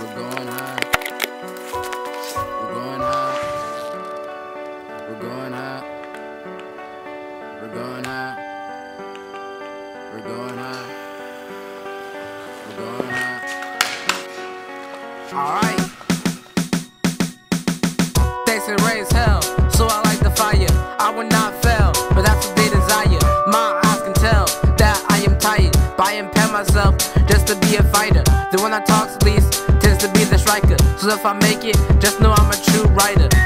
We're going high. We're going high. We're going high. We're going high. We're going high. We're going high. Alright. They say raise hell, so I like the fire. I will not fail, but that's what they desire. My eyes can tell that I am tired, but I impair myself just to be a fighter. The one that talks least if I make it, just know I'm a true writer.